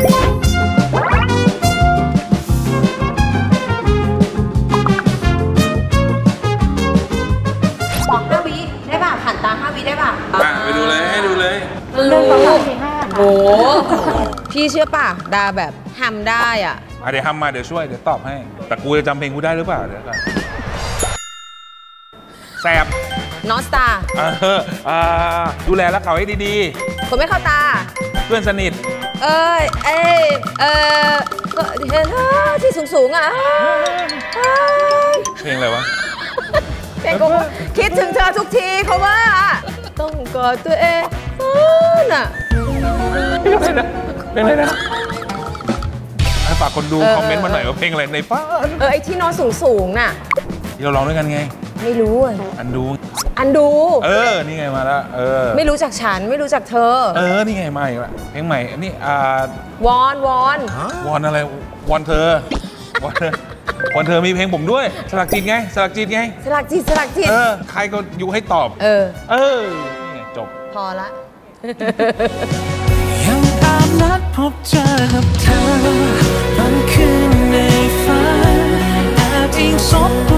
บอกห้าวิได้ป่ะหันตาห้าวิได้ป่ะอะไปดูเลยให้ดูเลยหนึ่งสองสามสี่ห้าโอ้พี่เชื่อป่ะดาแบบทำได้อะอะเดี๋ยวทำมาเดี๋ยวช่วยเดี๋ยวตอบให้ แต่กูจะจำเพลงกูได้หรือเปล่าเดี๋ยวก่อนแสบนอสตาเอออ่าดูแลรักเขาให้ดีคนไม่เข้าตา ๆ เพื่อนสนิท เอ้ยเอ้ยเออก็เห็นที่สูงสูงๆอะเอ้ยเพลงอะไรวะเพลงก็ว่าคิดถึงเธอทุกทีเขาว่า ต้องกอดตัวเองน่ะเพลงอะไรนะเพลงอะไรนะให้ฝากคนดูเออคอมเมนต์มาหน่อยว่าเพลงอะไรในฟ้าเออไอที่นอนสูงสูงๆน่ะที่เราร้องด้วยกันไง ไม่รู้อะอันดู อันดู เออ นี่ไงมาแล้ว เออ ไม่รู้จักฉันไม่รู้จักเธอ เออ นี่ไงมาอีกละเพลงใหม่ นี่อ่าวอนวอนวอนอะไร วอนเธอ วอนเธอวันเธอมีเพลงผมด้วย สลักจิตไง สลักจิตไง สลักจิต สลักจิต เออ ใครก็อยู่ให้ตอบ เออ เออ นี่ไงจบ พอละ ยังตามนัดพบเจอกับเธอบางคืนในฝันแอบอิงสบ